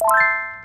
you